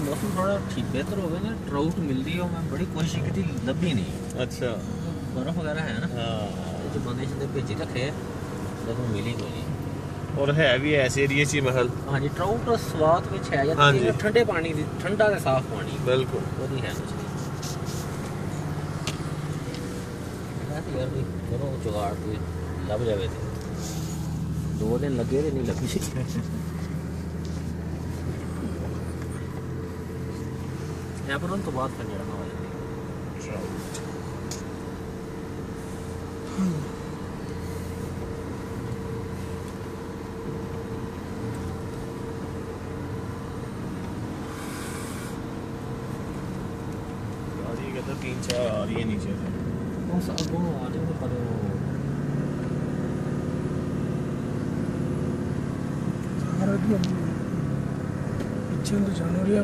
ਮੌਸਮ ਥੋੜਾ ਠੀਕ ਬਿਹਤਰ ਹੋ ਗਿਆ ਟਰਾਊਟ ਮਿਲਦੀ ਆ ਮੈਂ ਬੜੀ ਕੋਸ਼ਿਸ਼ ਕੀਤੀ ਲੱਭੀ ਨਹੀਂ। ਅੱਛਾ। ਬਰਫ਼ ਵਗੈਰਾ ਹੈ ਨਾ ਹਾਂ। ਚ ਬੰਦੇ ਜਿੰਦੇ ਭੇਜੀ ਰੱਖੇ ਲੇਕਿਨ ਮਿਲੀ ਕੋਈ ਨਹੀਂ। ਔਰ ਹੈ ਵੀ ਐਸੇ 'ਚ ਹੀ ਮਹਲ। ਹਾਂਜੀ ਟਰਾਊਟ ਸਵਾਦ ਵਿੱਚ ਹੈ ਜਾਂ। ਤਕਰੀਬਨ ਠੰਡੇ ਪਾਣੀ ਦੀ ਠੰਡਾ ਤੇ ਸਾਫ਼ ਪਾਣੀ। ਬਿਲਕੁਲ। ਉਹਦੀ ਹੈ ਮਛਲੀ ਮੈਂ ਤੇ ਲੱਭ ਜਾਵੇ ਤੇ। ਦੋ ਦਿਨ ਲੱਗੇ ਤੇ ਨਹੀਂ ਲੱਗੀ ਐਪਰਨ ਤੋਂ ਬਾਅਦ ਫਿਰ ਜਿਹੜਾ ਹੋ ਜਾਂਦੀ गाड़ी कहता तीन चार आ रही है नीचे से ਉਸ ਅੱਗੋਂ ਆ ਜਾਵੇ ਪਰ ਉਹ ਜਾਨਵਰ ਦੀ ਹੁੰਦੀ ਹੈ। ਪਿੱਛੇ ਨੂੰ ਜਾਨਵਰ ਹੀ ਆ